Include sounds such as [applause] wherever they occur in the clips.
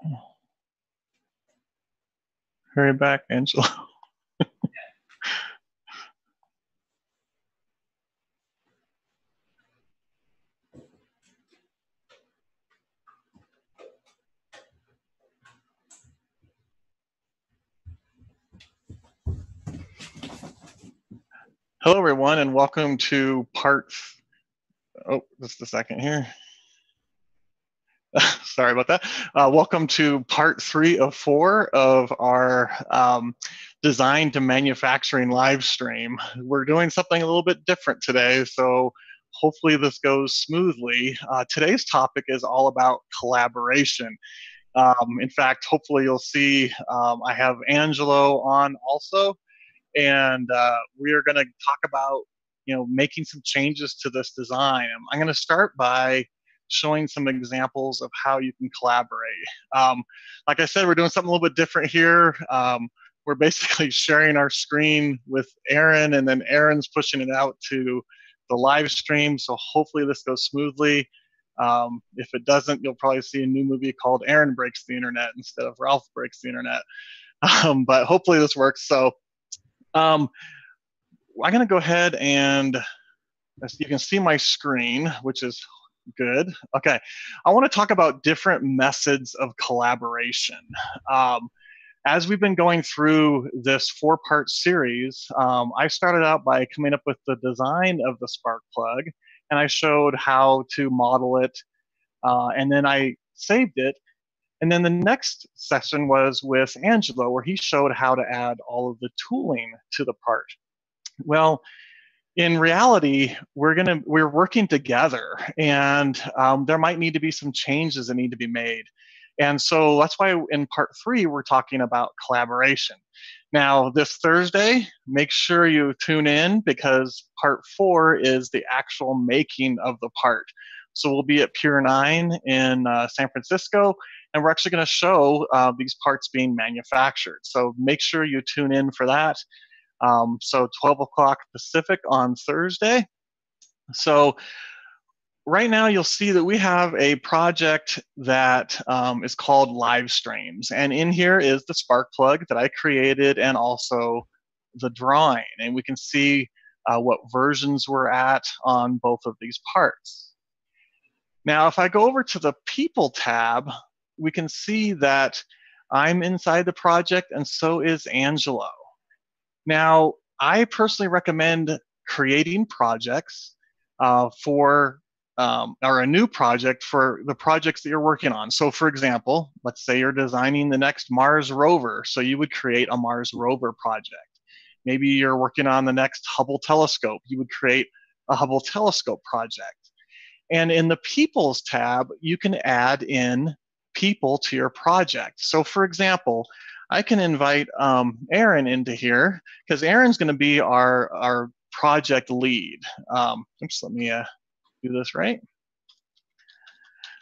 [sighs] Hurry back, Angela. [laughs] Hello, everyone, and welcome to part. Oh, just a second here. [laughs] Sorry about that. Uh, welcome to part three of four of our um, design to manufacturing live stream. We're doing something a little bit different today, so hopefully this goes smoothly. Uh, today's topic is all about collaboration. Um, in fact, hopefully you'll see um, I have Angelo on also and uh, we are going to talk about you know making some changes to this design. I'm going to start by showing some examples of how you can collaborate. Um, like I said, we're doing something a little bit different here. Um, we're basically [laughs] sharing our screen with Aaron, and then Aaron's pushing it out to the live stream. So hopefully this goes smoothly. Um, if it doesn't, you'll probably see a new movie called Aaron Breaks the Internet instead of Ralph Breaks the Internet. [laughs] Um, but hopefully this works. So um, I'm going to go ahead and you can see my screen, which is good. Okay, I want to talk about different methods of collaboration. Um, as we've been going through this four-part series, um, I started out by coming up with the design of the spark plug, and I showed how to model it, uh, and then I saved it, and then the next session was with Angelo, where he showed how to add all of the tooling to the part. Well, in reality, we're gonna we're working together, and um, there might need to be some changes that need to be made. And so that's why in part three we're talking about collaboration. Now, this Thursday, make sure you tune in because part four is the actual making of the part. So we'll be at Pier 9 in uh, San Francisco, and we're actually going to show uh, these parts being manufactured. So make sure you tune in for that. Um, so 12 o'clock Pacific on Thursday. So right now you'll see that we have a project that um, is called live streams and in here is the spark plug that i created and also the drawing and we can see uh, what versions we're at on both of these parts now if i go over to the people tab we can see that I'm inside the project and so is Angelo. Now, I personally recommend creating projects uh, for um, or a new project for the projects that you're working on. So, for example, let's say you're designing the next Mars rover. So, you would create a Mars rover project. Maybe you're working on the next Hubble telescope. You would create a Hubble telescope project. And in the People's tab, you can add in people to your project. So, for example, I can invite um, Aaron into here because Aaron's going to be our, our project lead. Um, oops, let me uh, do this right.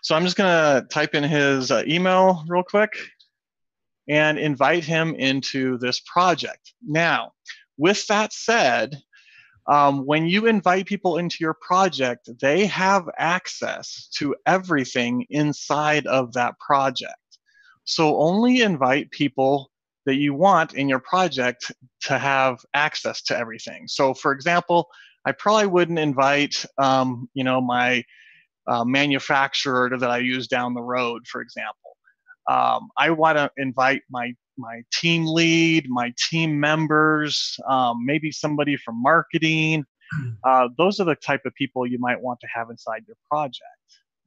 So I'm just going to type in his uh, email real quick and invite him into this project. Now, with that said, um, when you invite people into your project, they have access to everything inside of that project. So only invite people that you want in your project to have access to everything. So, for example, I probably wouldn't invite, um, you know, my uh, manufacturer that I use down the road, for example. Um, I want to invite my my team lead, my team members, um, maybe somebody from marketing. Hmm. Uh, those are the type of people you might want to have inside your project.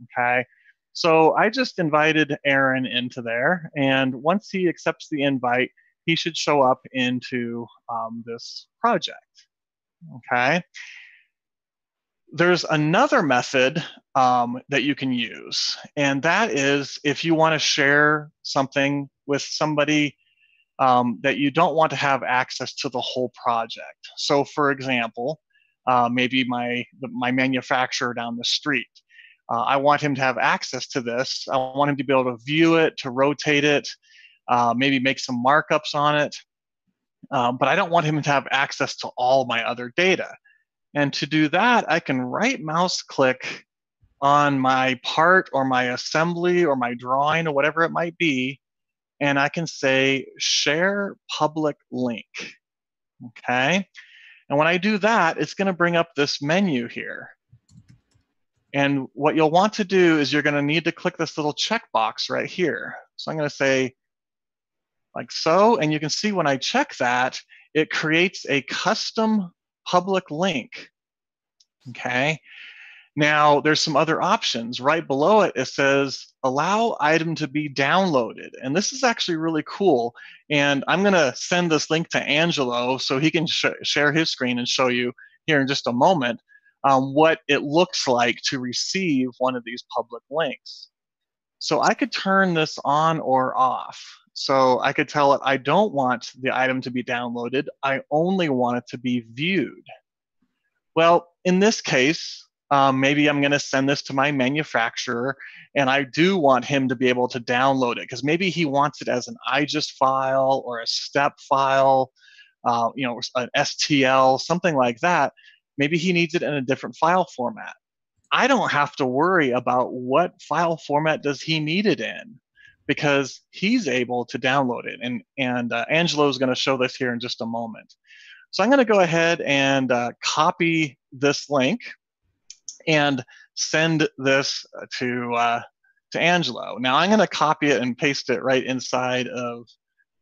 Okay. So I just invited Aaron into there, and once he accepts the invite, he should show up into um, this project. Okay. There's another method um, that you can use, and that is if you want to share something with somebody um, that you don't want to have access to the whole project. So, for example, uh, maybe my my manufacturer down the street. Uh, I want him to have access to this. I want him to be able to view it, to rotate it, uh, maybe make some markups on it. Um, but I don't want him to have access to all my other data. And to do that, I can right mouse click on my part or my assembly or my drawing or whatever it might be, and I can say share public link. Okay. And when I do that, it's going to bring up this menu here. And what you'll want to do is you're going to need to click this little checkbox right here. So I'm going to say like so, and you can see when I check that, it creates a custom public link. Okay. Now, there's some other options. Right below it, it says allow item to be downloaded. And this is actually really cool. And I'm going to send this link to Angelo so he can sh share his screen and show you here in just a moment um, what it looks like to receive one of these public links. So I could turn this on or off. So I could tell it I don't want the item to be downloaded. I only want it to be viewed. Well, in this case, um, maybe I'm going to send this to my manufacturer and I do want him to be able to download it because maybe he wants it as an IGES file or a STEP file, uh, you know, an STL, something like that. Maybe he needs it in a different file format. I don't have to worry about what file format does he need it in because he's able to download it. And, and uh, Angelo is going to show this here in just a moment. So I'm going to go ahead and uh, copy this link and send this to uh, to Angelo. Now I'm going to copy it and paste it right inside of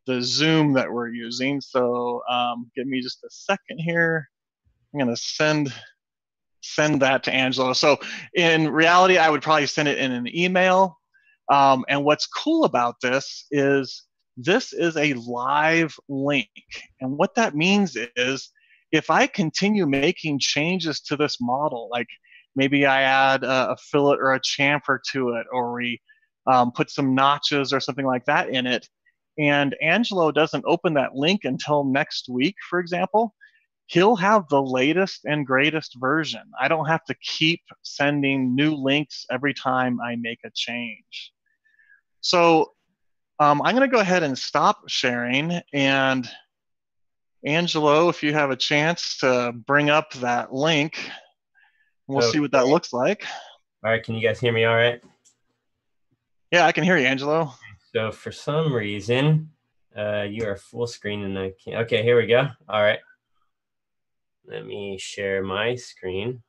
the Zoom that we're using. So um, give me just a second here. I'm going to send send that to Angelo. So in reality, I would probably send it in an email. Um, and what's cool about this is this is a live link. And what that means is if I continue making changes to this model, like maybe I add a, a fillet or a chamfer to it, or we um, put some notches or something like that in it, and Angelo doesn't open that link until next week, for example, he'll have the latest and greatest version. I don't have to keep sending new links every time I make a change. So um, I'm going to go ahead and stop sharing. And Angelo, if you have a chance to bring up that link, we'll okay. see what that looks like. All right. Can you guys hear me all right? Yeah, I can hear you, Angelo. So for some reason, uh, you are full screen and I can't. Okay, here we go. All right. Let me share my screen.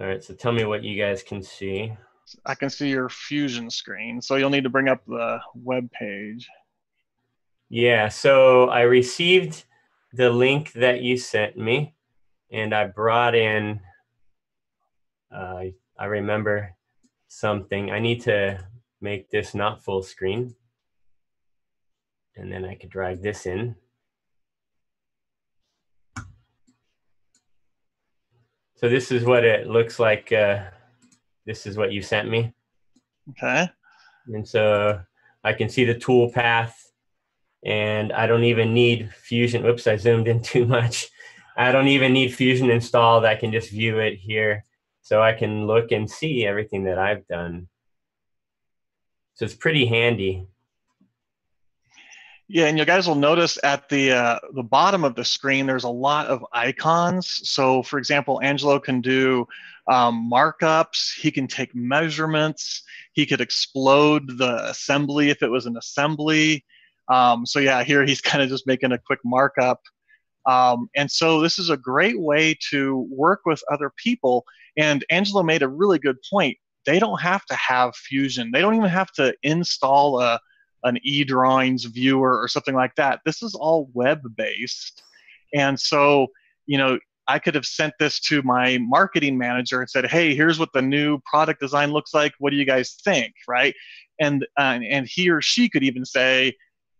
All right, so tell me what you guys can see. I can see your Fusion screen, so you'll need to bring up the web page. Yeah, so I received the link that you sent me, and I brought in, uh, I remember something. I need to make this not full screen. And then I could drag this in. So this is what it looks like. Uh, this is what you sent me. Okay. And so I can see the tool path and I don't even need Fusion. Whoops, I zoomed in [laughs] too much. I don't even need Fusion installed. I can just view it here. So I can look and see everything that I've done. So it's pretty handy. Yeah, and you guys will notice at the uh, the bottom of the screen, there's a lot of icons. So, for example, Angelo can do um, markups. He can take measurements. He could explode the assembly if it was an assembly. Um, so yeah, here he's [laughs] kind of just making a quick markup. Um, and so this is a great way to work with other people. And Angelo made a really good point. They don't have to have Fusion. They don't even have to install a an eDrawings viewer or something like that. This is all web-based. And so, you know, I could have sent this to my marketing manager and said, "Hey, here's what the new product design looks like. What do you guys think?" Right? And uh, and he or she could even say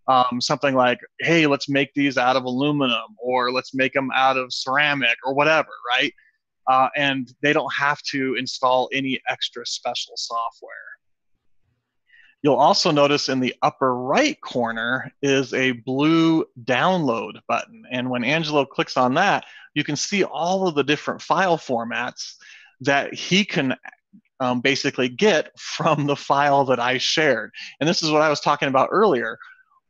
um, something like, "Hey, let's make these out of aluminum, or let's make them out of ceramic, or whatever." Right? Uh, and they don't have to install any extra special software. You'll also notice in the upper right corner is a blue download button. And when Angelo clicks on that, you can see all of the different file formats that he can um, basically get from the file that I shared. And this is what I was talking about earlier.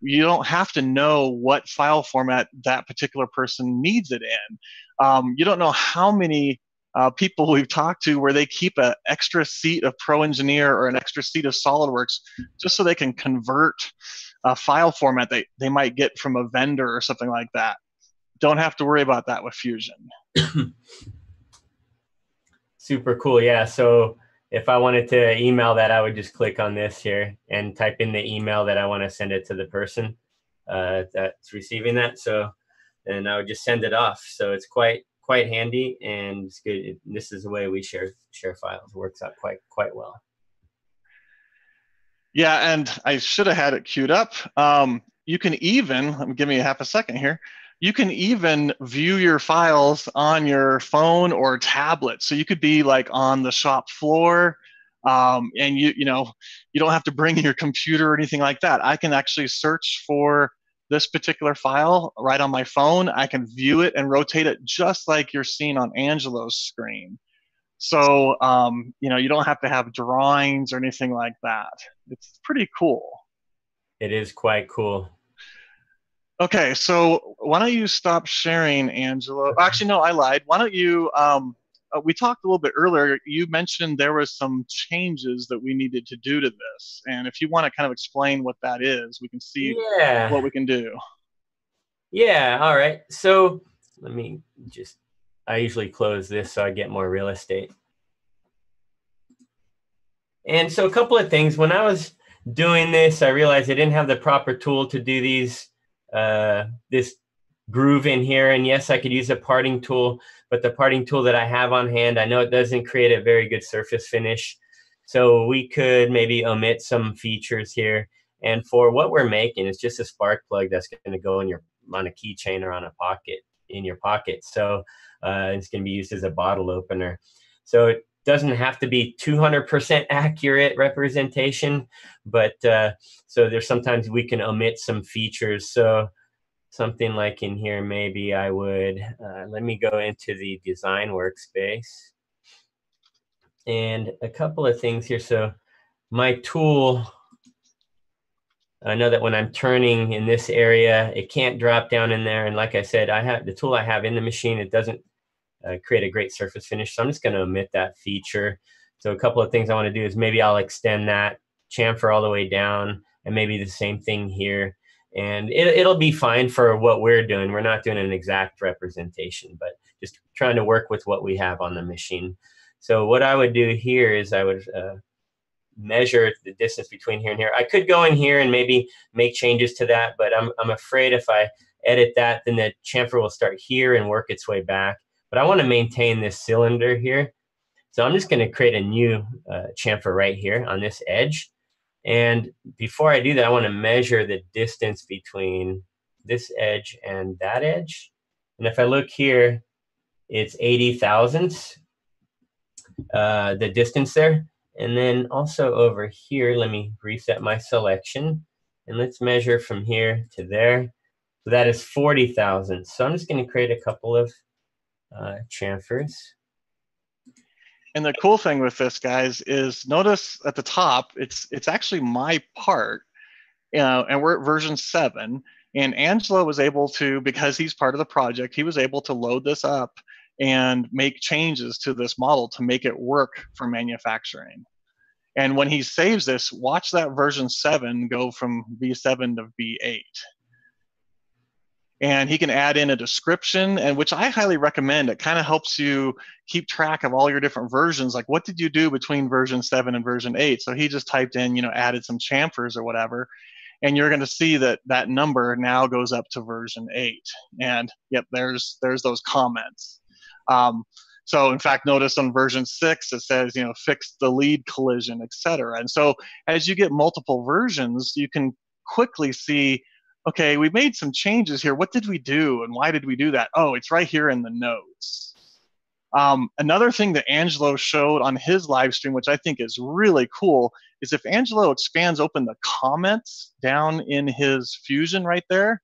you don't have to know what file format that particular person needs it in. Um, you don't know how many uh, people we've talked to where they keep an extra seat of Pro Engineer or an extra seat of SolidWorks just so they can convert a file format they, they might get from a vendor or something like that. Don't have to worry about that with Fusion. [clears throat] Super cool. Yeah. So if I wanted to email that, I would just click on this here and type in the email that I want to send it to the person uh, that's receiving that. So and I would just send it off. So it's quite quite handy and it's good. This is the way we share share files. It works out quite quite well. Yeah, and I should have had it queued up. Um, you can even give me a half a second here you can even view your files on your phone or tablet. So you could be like on the shop floor um, and you, you know, you don't have to bring your computer or anything like that. I can actually search for this particular file right on my phone. I can view it and rotate it just like you're seeing on Angelo's screen. So, um, you know, you don't have to have drawings or anything like that. It's pretty cool. It is quite cool. Okay, so why don't you stop sharing, Angelo? [laughs] Actually, no, I lied. Why don't you? Um, uh, we talked a little bit earlier. You mentioned there was some changes that we needed to do to this, and if you want to kind of explain what that is, we can see yeah. what we can do. Yeah. All right. So let me just. I usually close this so I get more real estate. And so a couple of things. When I was doing this, I realized I didn't have the proper tool to do these uh, this groove in here. And yes, I could use a parting tool, but the parting tool that I have on hand, I know it doesn't create a very good surface finish. So we could maybe omit some features here. And for what we're making, it's just a spark plug that's going to go in your on a keychain or on a pocket in your pocket. So uh, it's going to be used as a bottle opener. So it doesn't have to be 200% accurate representation, but uh, so there's sometimes we can omit some features. So something like in here, maybe I would, uh, let me go into the design workspace. And a couple of things here. So my tool, I know that when I'm turning in this area, it can't drop down in there. And like I said, I have the tool I have in the machine, it doesn't uh, create a great surface finish. So I'm just going to omit that feature. So a couple of things I want to do is maybe I'll extend that chamfer all the way down and maybe the same thing here. And it, it'll be fine for what we're doing. We're not doing an exact representation, but just trying to work with what we have on the machine. So what I would do here is I would uh, measure the distance between here and here. I could go in here and maybe make changes to that, but I'm, I'm afraid if I edit that, then the chamfer will start here and work its way back but I want to maintain this cylinder here. So I'm just going to create a new uh, chamfer right here on this edge. And before I do that, I want to measure the distance between this edge and that edge. And if I look here, it's 80 thousandths, uh, the distance there. And then also over here, let me reset my selection. And let's measure from here to there. So that is 40 thousandths. So I'm just going to create a couple of uh, chamfers. And the cool thing with this, guys, is notice at the top, it's it's actually my part, know, and we're at version seven. And Angelo was able to, because he's part of the project, he was able to load this up and make changes to this model to make it work for manufacturing. And when he saves this, watch that version 7 go from V7 to V8 and he can add in a description and which i highly recommend. It kind of helps you keep track of all your different versions like what did you do between version 7 and version 8 so he just typed in you know added some chamfers or whatever and you're going to see that that number now goes up to version 8 and yep there's there's those comments. Um, so in fact notice on version 6 it says you know fix the lead collision etc and so as you get multiple versions you can quickly see okay, we made some changes here. What did we do and why did we do that? Oh, it's right here in the notes. Um, another thing that Angelo showed on his live stream, which I think is really cool, is if Angelo expands open the comments down in his Fusion right there,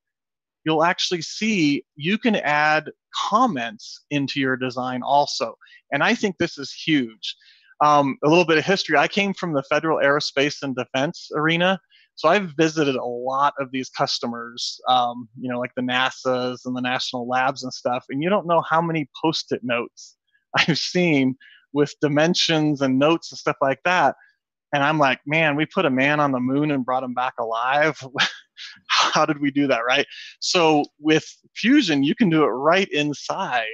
you'll actually see you can add comments into your design also. And I think this is huge. Um, a little bit of history. I came from the federal aerospace and defense arena. So I've visited a lot of these customers, um, you know, like the NASA's and the national labs and stuff, and you don't know how many post-it notes [laughs] I've seen with dimensions and notes and stuff like that. And I'm like, man, we put a man on the moon and brought him back alive. [laughs] how did we do that, right? So with Fusion, you can do it right inside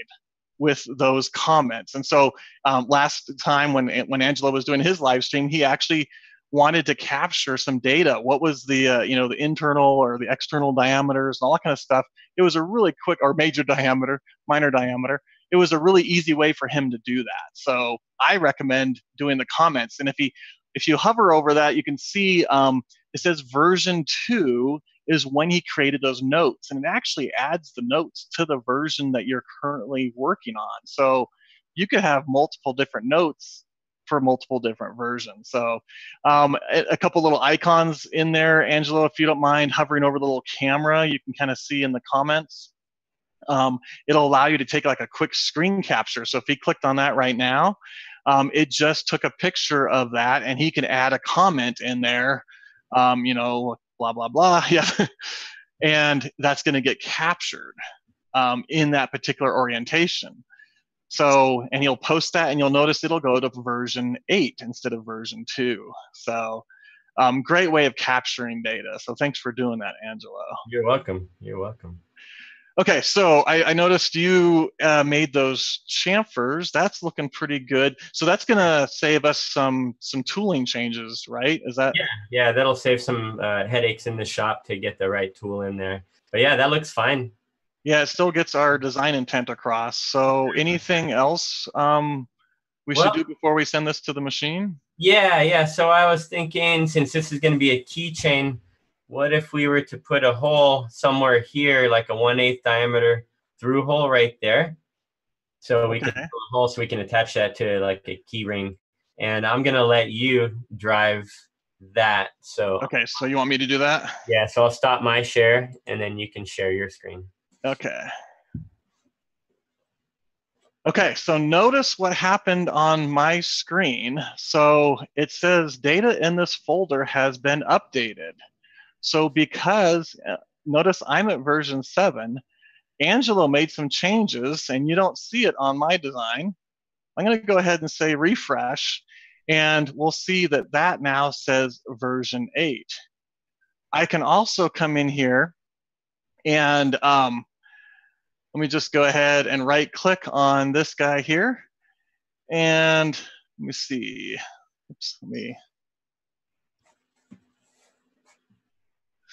with those comments. And so um, last time when when Angelo was doing his live stream, he actually wanted to capture some data. What was the uh, you know the internal or the external diameters and all that kind of stuff. It was a really quick or major [laughs] diameter, minor diameter. It was a really easy way for him to do that. So I recommend doing the comments. And if he if you hover over that, you can see um, it says version two is when he created those notes. And it actually adds the notes to the version that you're currently working on. So you could have multiple different notes for multiple different versions. So um, a, couple little icons in there, Angelo, if you don't mind hovering over the little camera, you can kind of see in the comments. Um, it'll allow you to take like a quick screen capture. So if he clicked on that right now, um, it just took a picture of that and he can add a comment in there, um, you know, blah, blah, blah. [laughs] Yeah. and that's going to get captured um, in that particular orientation. So, and you'll post that and you'll notice it'll go to version eight instead of version two. So, um, great way of capturing data. So, thanks for doing that, Angelo. You're welcome. You're welcome. Okay, so I, I noticed you uh, made those chamfers. That's looking pretty good. So that's gonna save us some some tooling changes, right? Is that? Yeah, yeah, that'll save some uh, headaches in the shop to get the right tool in there. But yeah, that looks fine. Yeah, it still gets our design intent across. So anything else um, we well, should do before we send this to the machine? Yeah, yeah. So I was thinking, since this is going to be a keychain what if we were to put a hole somewhere here, like a 1 8 diameter through hole right there? So we okay. can a hole so we can attach that to like a key ring. And I'm gonna let you drive that. So Okay, so you want me to do that? Yeah, so I'll stop my share and then you can share your screen. Okay. Okay, so notice what happened on my screen. So it says data in this folder has been updated. So because, uh, notice I'm at version 7, Angelo made some changes and you don't see it on my design. I'm going to go ahead and say refresh and we'll see that that now says version 8. I can also come in here and um, let me just go ahead and right click on this guy here. And let me see. Oops, let me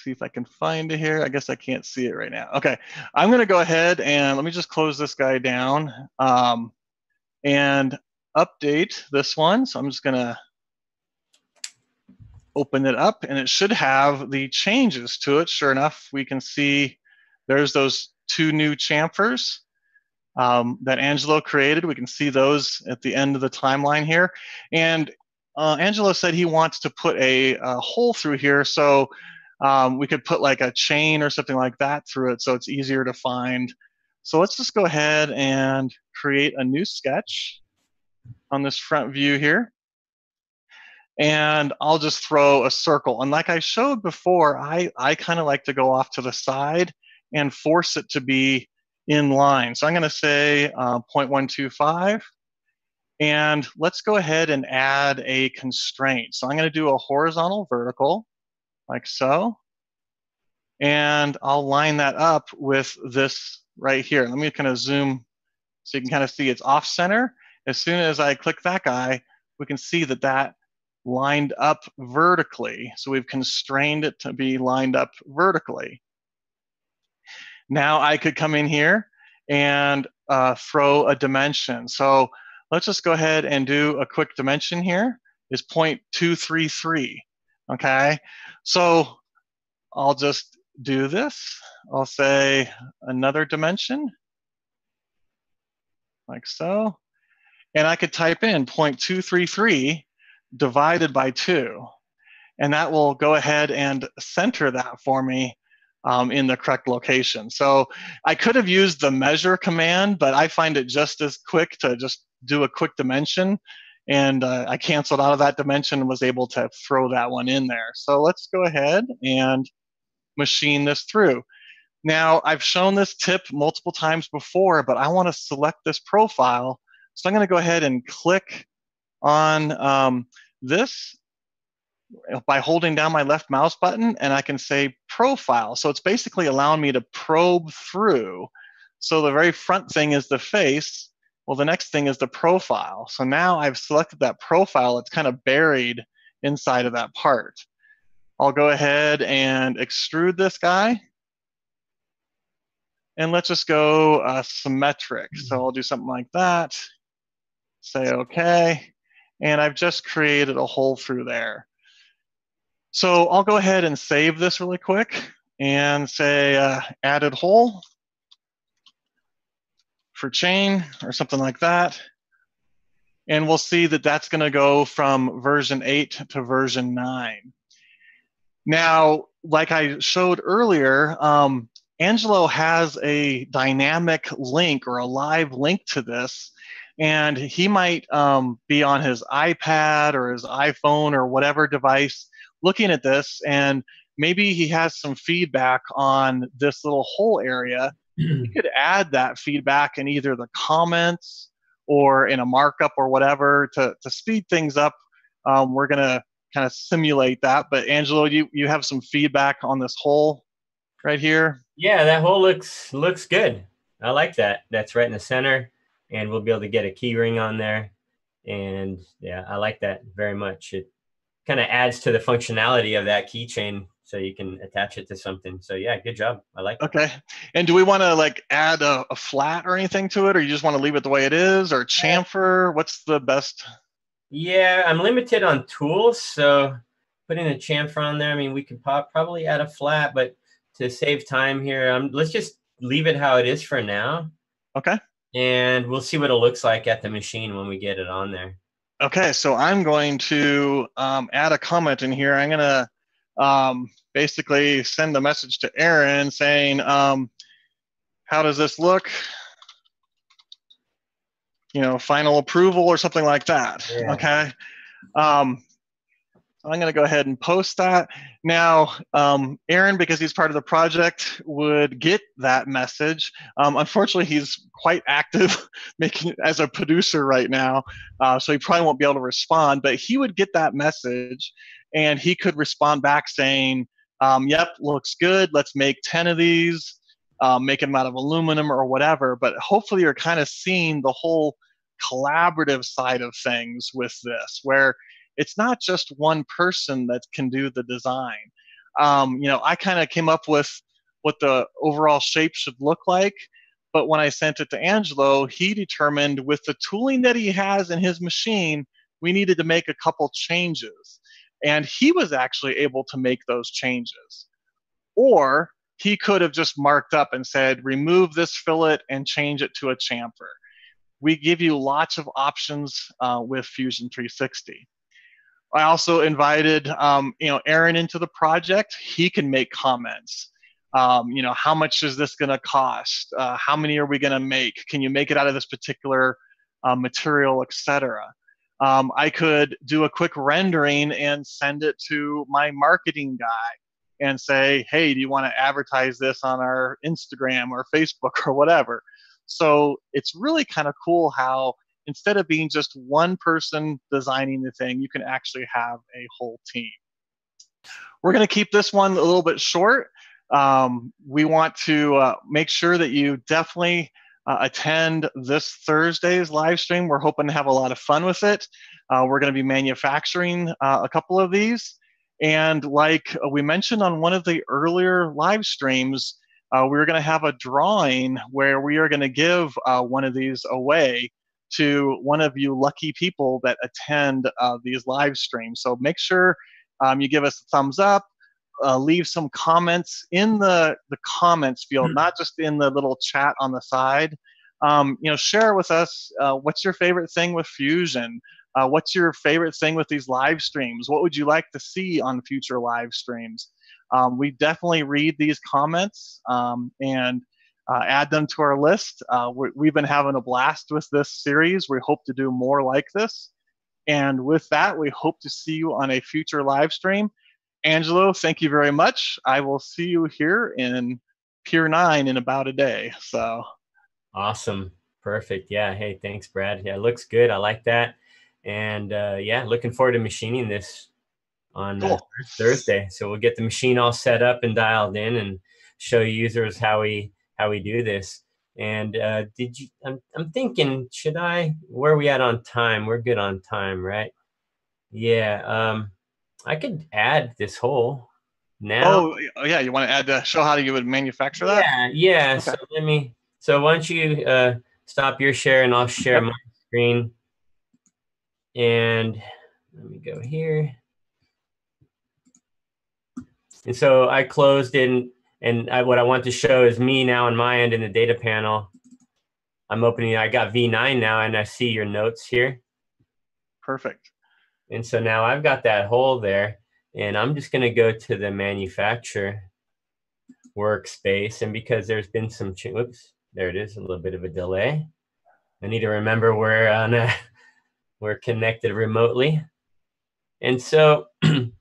see if I can find it here. I guess I can't see it right now. Okay, I'm gonna go ahead and let me just close this guy down um, and update this one. So I'm just gonna open it up and it should have the changes to it. Sure enough, we can see there's those two new chamfers um, that Angelo created. We can see those at the end of the timeline here. And uh, Angelo said he wants to put a, a hole through here. So um, we could put like a chain or something like that through it so it's easier to find. So let's just go ahead and create a new sketch on this front view here. And I'll just throw a circle. And like I showed before, I, I kind of like to go off to the side and force it to be in line. So I'm going to say uh, 0.125. And let's go ahead and add a constraint. So I'm going to do a horizontal vertical like so. And I'll line that up with this right here. Let me kind of zoom so you can kind of see it's off center. As soon as I click that guy, we can see that that lined up vertically. So we've constrained it to be lined up vertically. Now I could come in here and uh, throw a dimension. So let's just go ahead and do a quick dimension here is 0.233, okay? So I'll just do this. I'll say another dimension, like so. And I could type in 0.233 divided by 2. And that will go ahead and center that for me um, in the correct location. So I could have used the measure command, but I find it just as quick to just do a quick dimension and uh, I canceled out of that dimension and was able to throw that one in there. So let's go ahead and machine this through. Now, I've shown this tip multiple times before, but I want to select this profile. So I'm going to go ahead and click on um, this by holding down my left mouse button, and I can say profile. So it's basically allowing me to probe through. So the very front thing is the face, well, the next thing is the profile. So now I've selected that profile. It's kind of buried inside of that part. I'll go ahead and extrude this guy. And let's just go uh, symmetric. So I'll do something like that. Say OK. And I've just created a hole through there. So I'll go ahead and save this really quick and say uh, added hole for chain or something like that. And we'll see that that's going to go from version 8 to version 9. Now, like I showed earlier, um, Angelo has a dynamic link or a live link to this. And he might um, be on his iPad or his iPhone or whatever device looking at this. And maybe he has some feedback on this little whole area [clears throat] you could add that feedback in either the comments or in a markup or whatever to, to speed things up. Um, we're going to kind of simulate that. But Angelo, you, you have some feedback on this hole right here. Yeah, that hole looks looks good. I like that. That's right in the center, and we'll be able to get a key ring on there. And yeah, I like that very much. It kind of adds to the functionality of that keychain so you can attach it to something. So yeah, good job. I like. That. Okay. And do we want to like add a, a, flat or anything to it, or you just want to leave it the way it is, or chamfer? What's the best? Yeah, I'm limited on tools, so putting a chamfer on there. I mean, we could pop, probably add a flat, but to save time here, um, let's just leave it how it is for now. Okay. And we'll see what it looks like at the machine when we get it on there. Okay, so I'm going to um, add a comment in here. I'm going to um, basically send a message to Aaron saying, um, how does this look? You know, final approval or something like that. Yeah. Okay. Um, I'm going to go ahead and post that. Now, um, Aaron, because he's part of the project, would get that message. Um, unfortunately, he's quite active [laughs] making as a producer right now, uh, so he probably won't be able to respond. But he would get that message, and he could respond back saying, um, "Yep, looks good. Let's make ten of these. Um, make them out of aluminum or whatever." But hopefully, you're kind of seeing the whole collaborative side of things with this, where it's not just one person that can do the design. Um, you know, I kind of came up with what the overall shape should look like. But when I sent it to Angelo, he determined with the tooling that he has in his machine, we needed to make a couple changes. And he was actually able to make those changes. Or he could have just marked up and said, remove this fillet and change it to a chamfer. We give you lots of options uh, with Fusion 360. I also invited, um, you know, Aaron into the project. He can make comments. Um, you know, how much is this going to cost? Uh, how many are we going to make? Can you make it out of this particular uh, material, etc. Um, I could do a quick rendering and send it to my marketing guy and say, hey, do you want to advertise this on our Instagram or Facebook or whatever? So it's really kind of cool how instead of being just one person designing the thing, you can actually have a whole team. We're going to keep this one a little bit short. Um, we want to uh, make sure that you definitely uh, attend this Thursday's live stream. We're hoping to have a lot of fun with it. Uh, we're going to be manufacturing uh, a couple of these. And like we mentioned on one of the earlier live streams, uh, we are going to have a drawing where we are going to give uh, one of these away to one of you lucky people that attend uh, these live streams. So make sure um, you give us a thumbs up, uh, leave some comments in the, the comments field, mm-hmm. not just in the little chat on the side. Um, you know, share with us uh, what's your favorite thing with Fusion. Uh, what's your favorite thing with these live streams? What would you like to see on future live streams? Um, we definitely read these comments um, and uh, add them to our list. Uh, we, have been having a blast with this series. We hope to do more like this. And with that, we hope to see you on a future live stream. Angelo, thank you very much. I will see you here in Pier 9 in about a day. So awesome. Perfect. Yeah. Hey, thanks, Brad. Yeah, looks good. I like that. And uh, yeah, looking forward to machining this on uh, cool. Thursday. So we'll get the machine all set up and dialed in and show users how we how we do this. And uh, did you? I'm I'm thinking, should I? Where are we at on time? We're good on time, right? Yeah. Um, I could add this hole now. Oh, oh yeah. You want to add to show how you would manufacture that? Yeah. Yeah. Okay. So let me. So why don't you uh, stop your share and I'll share my screen. And let me go here. And so I closed in, and I, what I want to show is me now on my end in the data panel. I'm opening, I got V9 now, and I see your notes here. Perfect. And so now I've got that hole there, and I'm just going to go to the manufacturer workspace. And because there's been some, whoops, there it is, a little bit of a delay. I need to remember we're on a, [laughs] we're connected remotely. And so [clears throat] I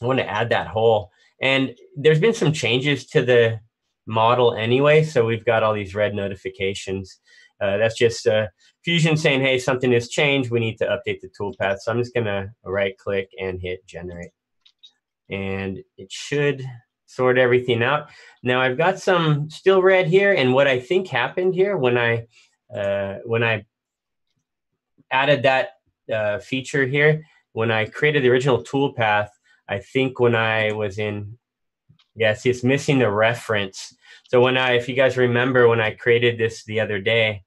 want to add that hole. And there's been some changes to the model anyway. So we've got all these red notifications. Uh, that's just uh, Fusion saying, hey, something has changed. We need to update the toolpath. So I'm just going to right click and hit generate. And it should sort everything out. Now I've got some still red here. And what I think happened here when I, uh, when I added that uh, feature here, when I created the original toolpath, I think when I was in, yes, it's missing the reference. So when I, if you guys remember, when I created this the other day,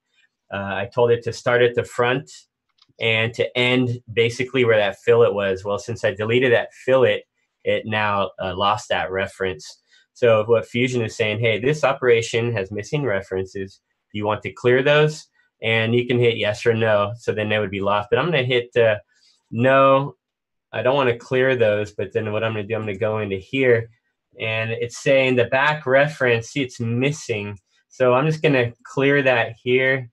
uh, I told it to start at the front and to end basically where that fillet was. Well, since I deleted that fillet, it now uh, lost that reference. So what Fusion is saying, hey, this operation has missing references. Do you want to clear those? And you can hit yes or no. So then they would be lost. But I'm going to hit uh, no I don't want to clear those, but then what I'm going to do, I'm going to go into here and it's saying the back reference, see it's missing. So I'm just going to clear that here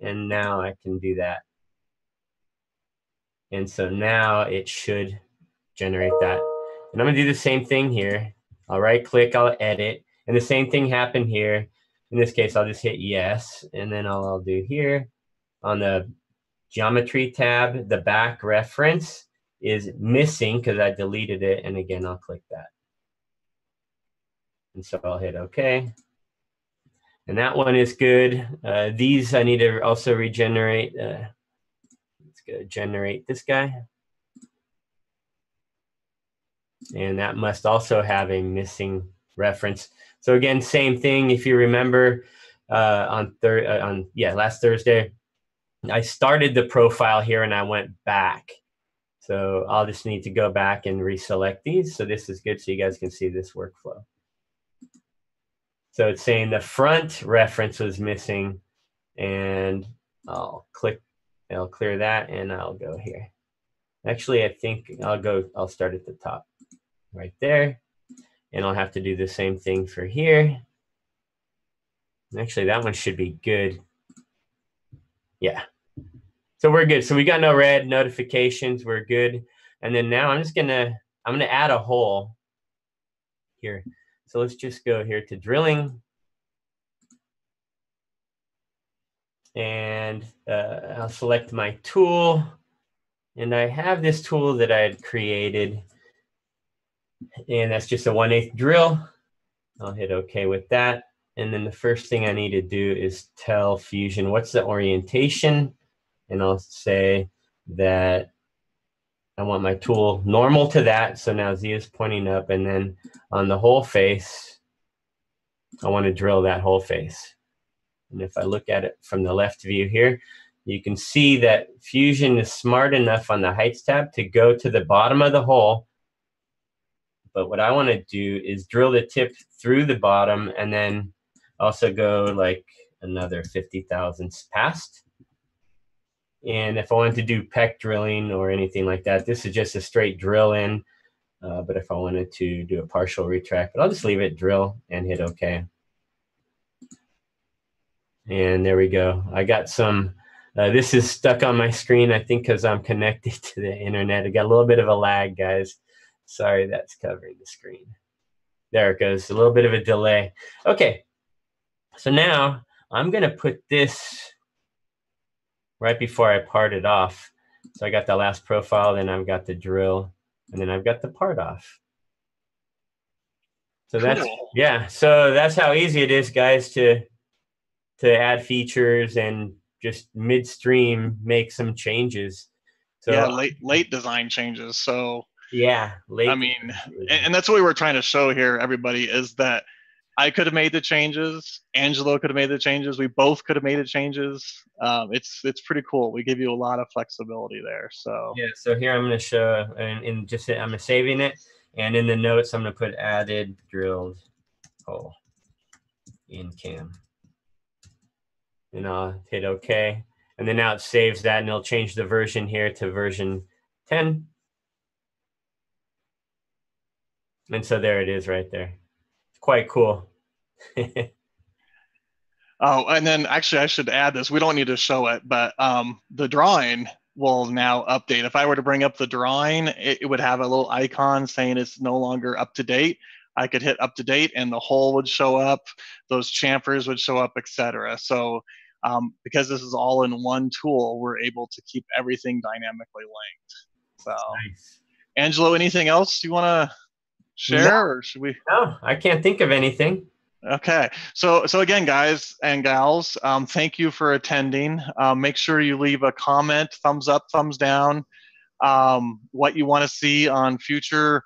and now I can do that. And so now it should generate that. And I'm going to do the same thing here. I'll right click, I'll edit. And the same thing happened here. In this case, I'll just hit yes. And then all I'll do here on the geometry tab, the back reference, is missing because I deleted it. And again, I'll click that. And so I'll hit OK. And that one is good. Uh, these I need to also regenerate. Uh, let's go generate this guy. And that must also have a missing reference. So again, same thing. If you remember uh, on third, uh, on yeah, last Thursday, I started the profile here and I went back. So I'll just need to go back and reselect these. So this is good so you guys can see this workflow. So it's saying the front reference was missing and I'll click, I'll clear that and I'll go here. Actually, I think I'll go, I'll start at the top right there. And I'll have to do the same thing for here. Actually, that one should be good. Yeah, so we're good. So we got no red notifications. We're good. And then now I'm just gonna I'm gonna add a hole here. So let's just go here to drilling. And uh, I'll select my tool. And I have this tool that I had created. And that's just a 1 8 drill. I'll hit OK with that. And then the first thing I need to do is tell Fusion what's the orientation and I'll say that I want my tool normal to that. So now Z is pointing up and then on the whole face, I want to drill that whole face. And if I look at it from the left view here, you can see that Fusion is smart enough on the Heights tab to go to the bottom of the hole. But what I want to do is drill the tip through the bottom and then also go like another 50 thousandths past. And if I wanted to do peck drilling or anything like that, this is just a straight drill in. Uh, but if I wanted to do a partial retract, but I'll just leave it drill and hit OK. And there we go. I got some Uh, this is stuck on my screen, I think, because I'm connected [laughs] to the internet. I got a little bit of a lag, guys. Sorry, that's covering the screen. There it goes, a little bit of a delay. Okay, so now I'm going to put this right before I part it off. So I got the last profile, then I've got the drill, and then I've got the part off. So cool. that's yeah. So that's how easy it is, guys, to to add features and just midstream make some changes. So yeah, late late design changes. So yeah, late. I mean, and, and that's what we were trying to show here, everybody, is that I could have made the changes. Angelo could have made the changes. We both could have made the changes. Um, it's it's pretty cool. We give you a lot of flexibility there. So yeah. So here I'm going to show, and, and just I'm saving it, and in the notes I'm going to put added drilled hole in cam, and I'll hit OK, and then now it saves that, and it'll change the version here to version 10. And so there it is right there quite cool. [laughs] oh, and then actually, I should add this. We don't need to show it, but um, the drawing will now update. If I were to bring up the drawing, it, it would have a little icon saying it's no longer up to date. I could hit up to date, and the hole would show up. Those chamfers would show up, etc. So um, because this is all in one tool, we're able to keep everything dynamically linked. So, nice. Angelo, anything else you want to share, no. or should we? No, I can't think of anything. Okay, so so again, guys and gals, um, thank you for attending. Um, make sure you leave a comment, thumbs up, thumbs down, um, what you want to see on future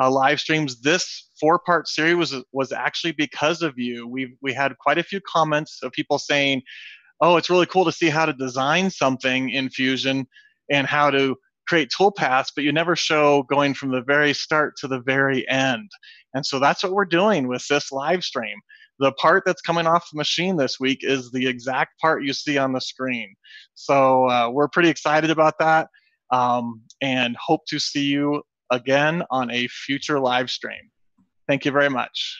uh, live streams. This four-part series was was actually because of you. We we had quite a few comments of people saying, "Oh, it's really cool to see how to design something in Fusion and how to create toolpaths, but you never show going from the very start to the very end. And so that's what we're doing with this live stream. The part that's coming off the machine this week is the exact part you see on the screen. So uh, we're pretty excited about that um, and hope to see you again on a future live stream. Thank you very much.